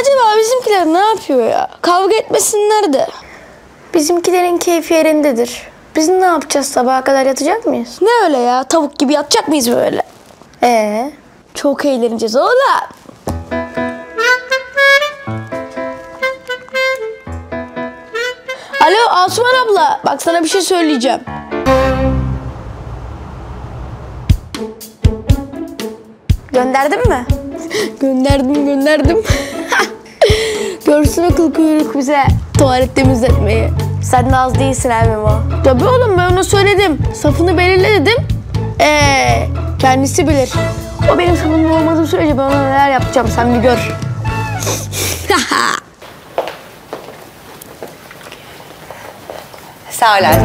Acaba bizimkiler ne yapıyor ya? Kavga etmesinler de. Bizimkilerin keyfi yerindedir. Biz ne yapacağız sabaha kadar yatacak mıyız? Ne öyle ya? Tavuk gibi yatacak mıyız böyle? Ee? Çok eğleneceğiz oğlum. Alo Asuman abla. Bak sana bir şey söyleyeceğim. Gönderdin mi? gönderdim gönderdim. Görsün akıl kuyruk bize tuvalet temizletmeyi. Sen de az değilsin abi o. Tabii oğlum ben ona söyledim. Safını belirle dedim. Ee, kendisi bilir. O benim safımda olmadığı sürece ben ona neler yapacağım sen bir gör. Sağ ol Alter.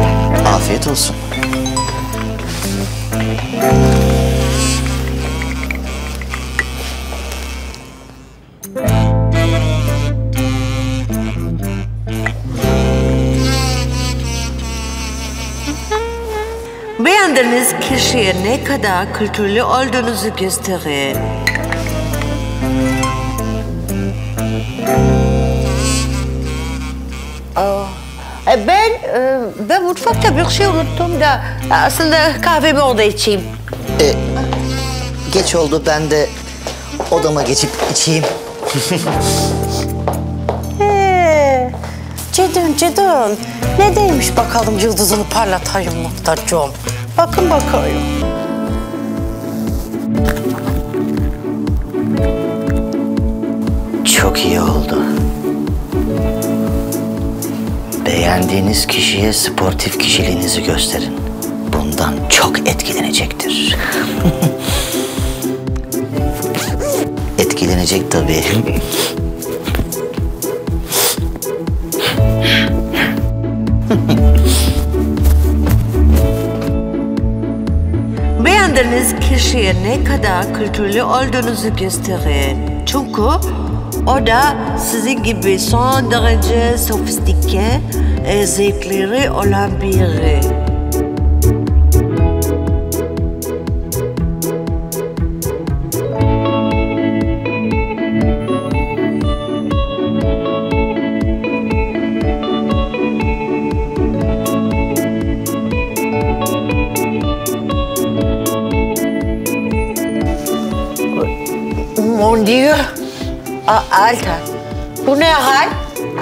Afiyet olsun. Beğendiğiniz kişiye ne kadar kültürlü olduğunuzu gösterin. E, Ben, e, ben mutfakta bir şey unuttum da aslında kahvemi orada içeyim. E, geç oldu ben de odama geçip içeyim. Ee, Cedun, Cedun. Ne deymiş bakalım yıldızını parlatayım muhtacım. Bakın bakayım. Çok iyi oldu. Beğendiğiniz kişiye sportif kişiliğinizi gösterin. Bundan çok etkilenecektir. Etkilenecek tabii. Beğendiğiniz kişiye ne kadar kültürlü olduğunuzu gösterin. Çünkü o da sizin gibi son derece sofistike e, zevkleri olan biri. A, Alter, bu ne hal?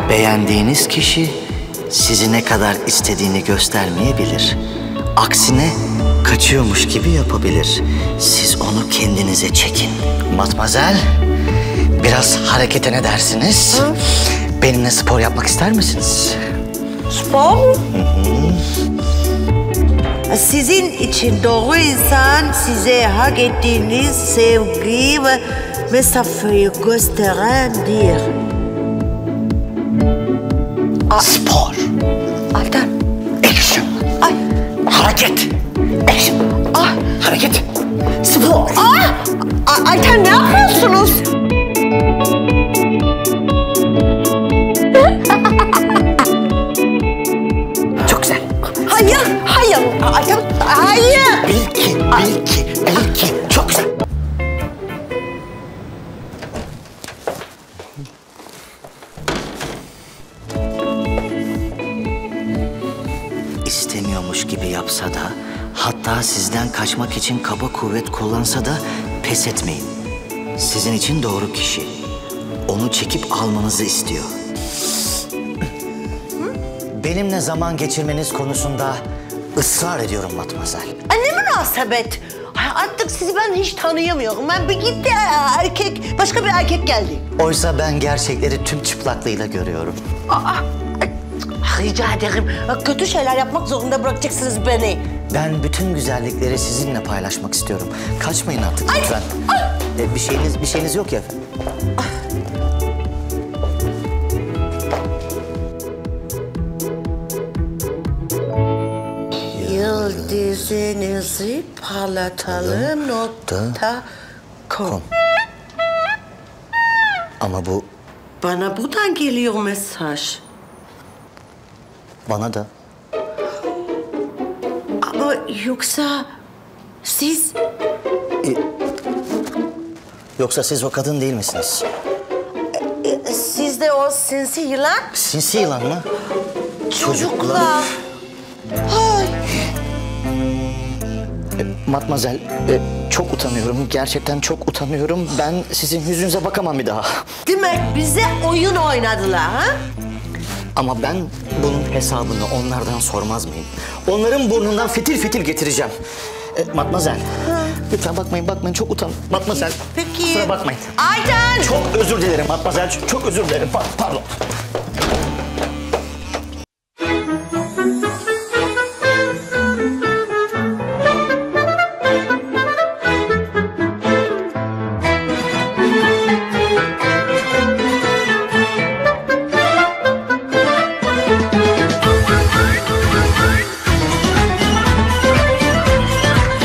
Beğendiğiniz kişi sizi ne kadar istediğini göstermeyebilir. Aksine kaçıyormuş gibi yapabilir. Siz onu kendinize çekin. Matmazel, biraz harekete ne dersiniz? Benimle spor yapmak ister misiniz? Spor mu? Sizin için doğru insan size hak ettiğiniz sevgi ve mesafeyi gösterendir. Spor. Alter, Action. ay, Hareket. Action. ah, Hareket. spor. Ah! Alter ne yapıyorsunuz? İstemiyormuş gibi yapsa da, hatta sizden kaçmak için kaba kuvvet kullansa da pes etmeyin. Sizin için doğru kişi. Onu çekip almanızı istiyor. Benimle zaman geçirmeniz konusunda ısrar ediyorum Matmazel. Ne münasebet. Artık sizi ben hiç tanıyamıyorum. Ben bir gitti erkek, başka bir erkek geldi. Oysa ben gerçekleri tüm çıplaklığıyla görüyorum. Aa, rica ederim. Kötü şeyler yapmak zorunda bırakacaksınız beni. Ben bütün güzellikleri sizinle paylaşmak istiyorum. Kaçmayın artık lütfen. E, bir şeyiniz bir şeyiniz yok ya efendim. Yıldızınızı parlatalım nokta com. Ama bu Bana buradan geliyor mesaj. Bana da Ama yoksa siz... Yoksa siz o kadın değil misiniz? e, de o sinsi yılan? Sinsi yılan mı? Çocuklar. Ay. Matmazel, e, çok utanıyorum. Gerçekten çok utanıyorum. Ben sizin yüzünüze bakamam bir daha. Demek bize oyun oynadılar ha? Ama ben bunun hesabını onlardan sormaz mıyım? Onların burnundan fitil fitil getireceğim. E, Matmazel, lütfen bakmayın, bakmayın. Çok utan. Matmazel, Peki. kusura bakmayın. Aydan. Çok özür dilerim Matmazel, çok özür dilerim. Pa- pardon.